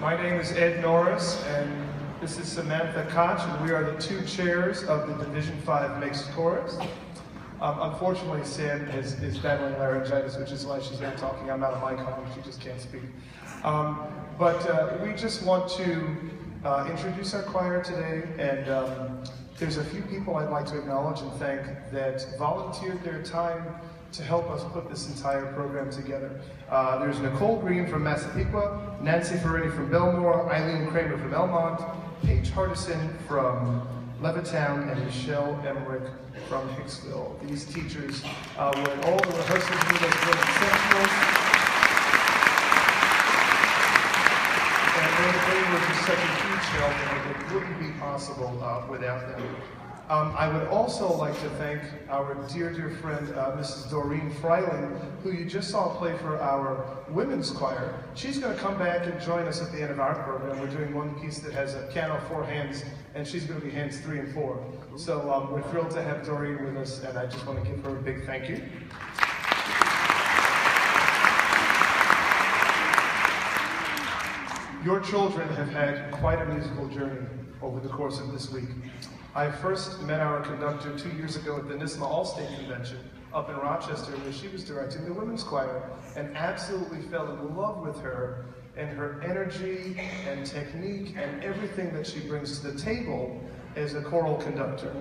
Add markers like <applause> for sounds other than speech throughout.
My name is Ed Norris, and this is Samantha Koch, and we are the two chairs of the Division 5 Mixed Chorus. Um, unfortunately, Sam is, is battling laryngitis, which is why she's not talking. I'm out of mic home, she just can't speak. Um, but uh, we just want to uh, introduce our choir today, and um, there's a few people I'd like to acknowledge and thank that volunteered their time to help us put this entire program together. Uh, there's Nicole Green from Massapequa, Nancy Ferretti from Belmore, Eileen Kramer from Elmont, Paige Hardison from Levittown, and Michelle Emmerich from Hicksville. These teachers uh, were at all the rehearsals with us during Central. And they were just such a huge help, and it wouldn't be possible uh, without them. Um, I would also like to thank our dear, dear friend, uh, Mrs. Doreen Freiling, who you just saw play for our women's choir. She's going to come back and join us at the end of our program. We're doing one piece that has a piano, four hands, and she's going to be hands three and four. So um, we're thrilled to have Doreen with us, and I just want to give her a big thank you. Your children have had quite a musical journey over the course of this week. I first met our conductor two years ago at the NYSSMA All-State Convention up in Rochester where she was directing the women's choir and absolutely fell in love with her and her energy and technique and everything that she brings to the table as a choral conductor.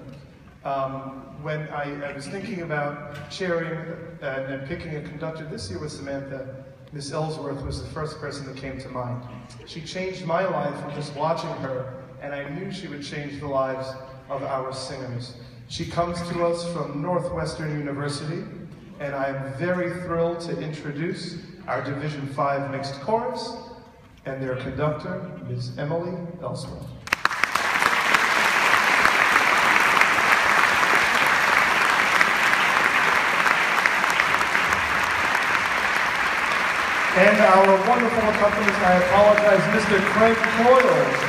Um, when I, I, was thinking about chairing and, and picking a conductor this year with Samantha, Miss Ellsworth was the first person that came to mind. She changed my life from just watching her, and I knew she would change the lives of our singers. She comes to us from Northwestern University, and I'm very thrilled to introduce our Division 5 Mixed Chorus and their conductor, Ms. Emily Ellsworth. And our wonderful accompanist, I apologize, Mr. Craig Coyle.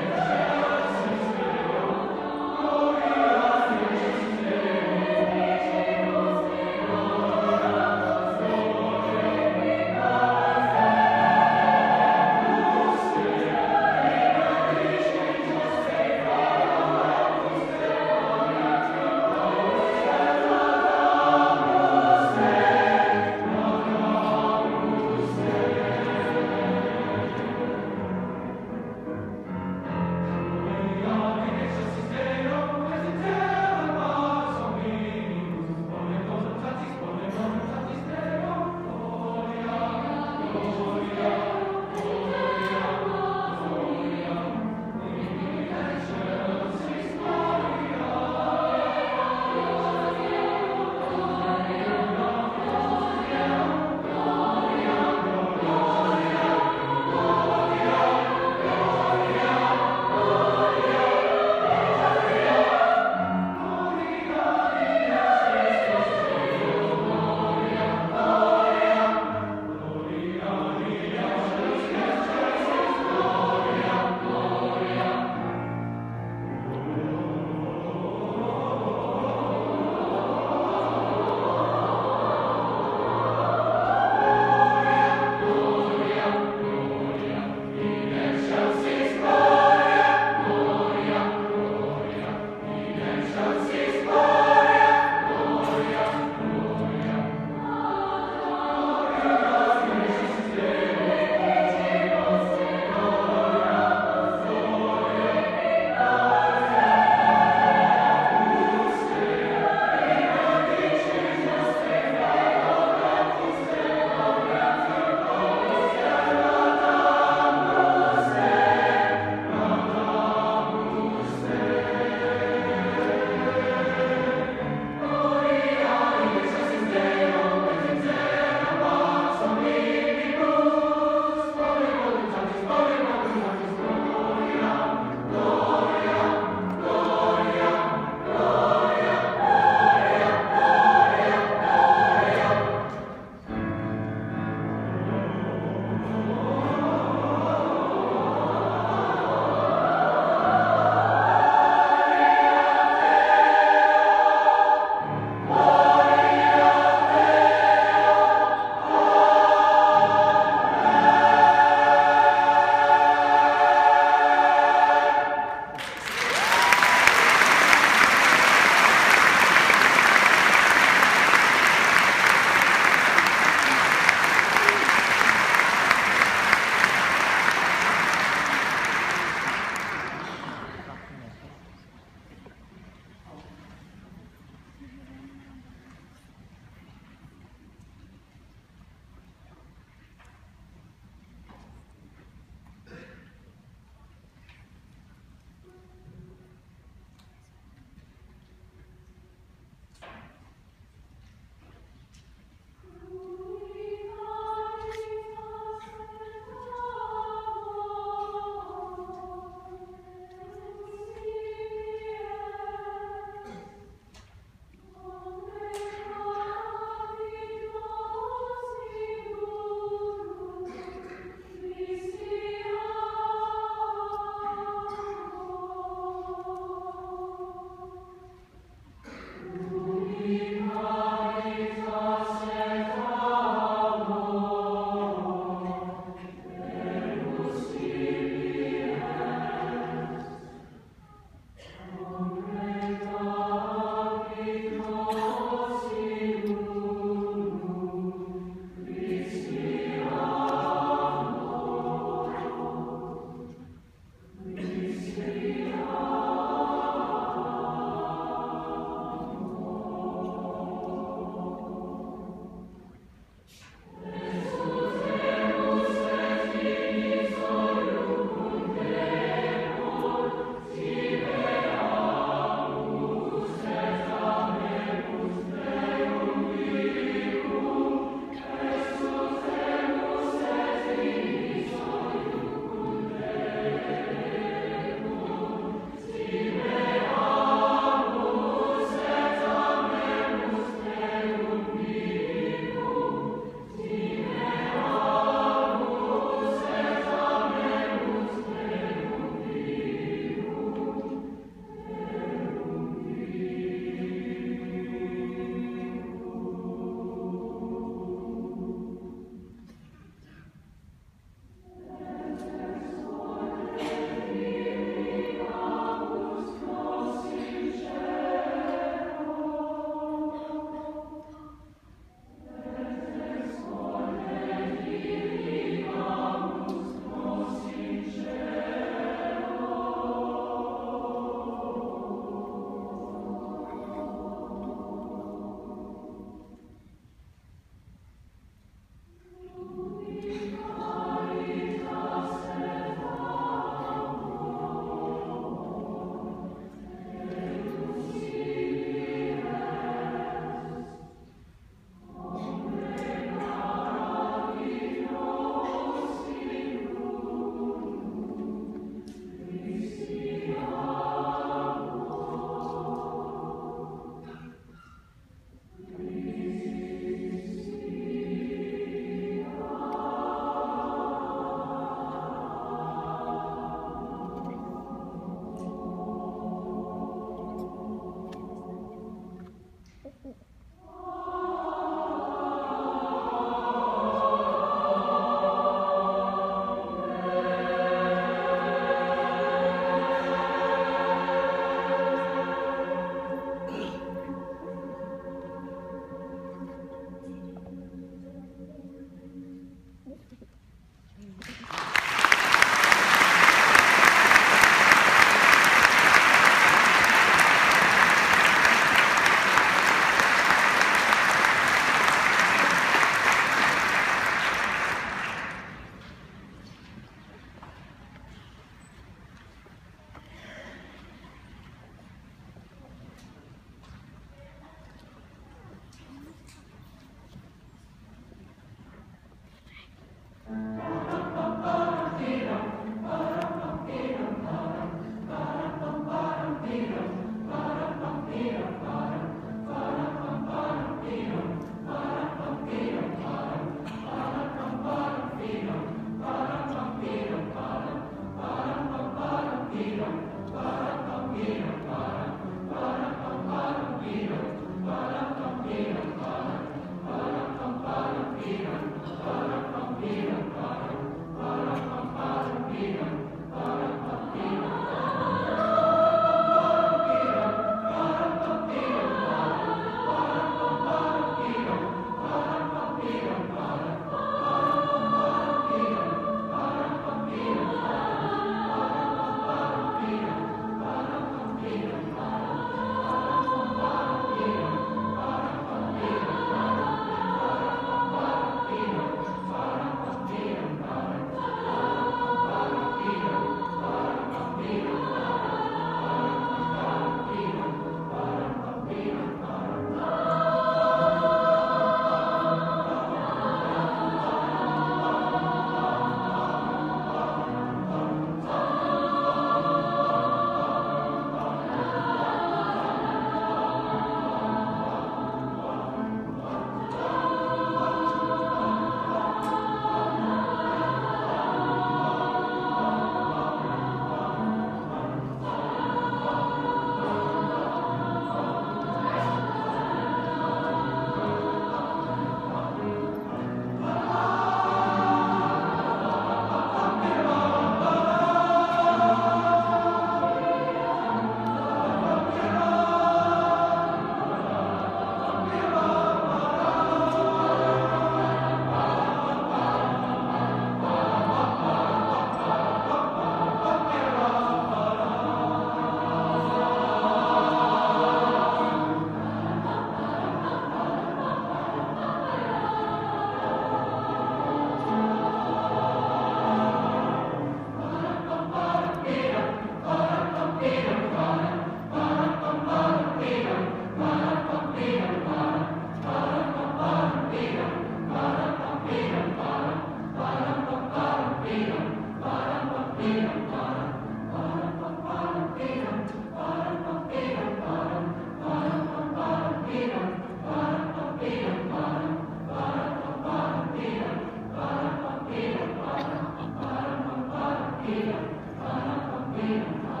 freedom, God of freedom, God.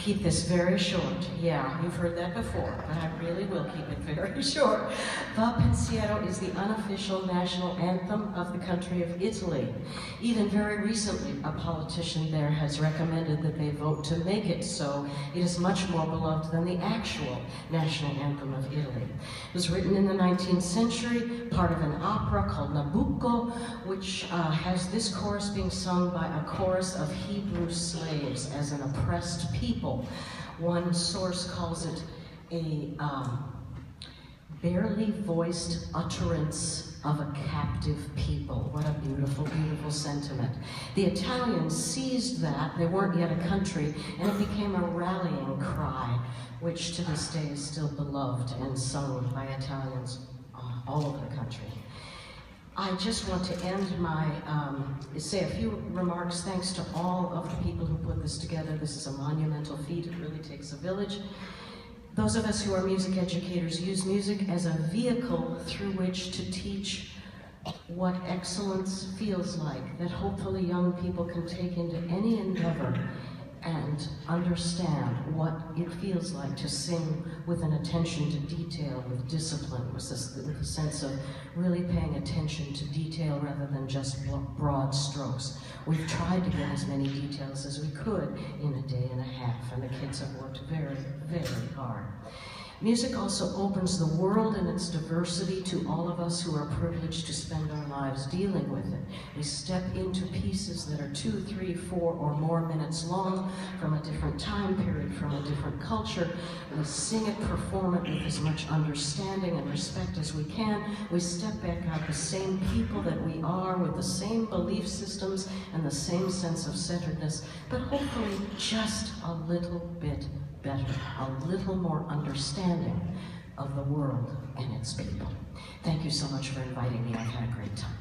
Keep this very short. Yeah, you've heard that before, but I really will keep it very <laughs> short. Va Pensiero is the unofficial national anthem of the country of Italy. Even very recently, a politician there has recommended that they vote to make it so. It is much more beloved than the actual national anthem of Italy. It was written in the 19th century, part of an opera called Nabucco, which uh, has this chorus being sung by a chorus of Hebrew slaves as an oppressed people. One source calls it a um, barely voiced utterance of a captive people. What a beautiful, beautiful sentiment. The Italians seized that, they weren't yet a country, and it became a rallying cry, which to this day is still beloved and sung by Italians uh, all over the country. I just want to end my, um, say a few remarks thanks to all of the people who put this together. This is a monumental feat. It really takes a village. Those of us who are music educators use music as a vehicle through which to teach what excellence feels like, that hopefully young people can take into any endeavor and understand what it feels like to sing with an attention to detail, with discipline, with a, with a sense of really paying attention to detail rather than just broad strokes. We've tried to get as many details as we could in a day and a half, and the kids have worked very, very hard. Music also opens the world and its diversity to all of us who are privileged to spend our lives dealing with it. We step into pieces that are two, three, four, or more minutes long from a different time period, from a different culture. We sing it, perform it with as much understanding and respect as we can. We step back out the same people that we are with the same belief systems and the same sense of centeredness, but hopefully just a little bit better, a little more understanding of the world and its people. Thank you so much for inviting me. I've had a great time.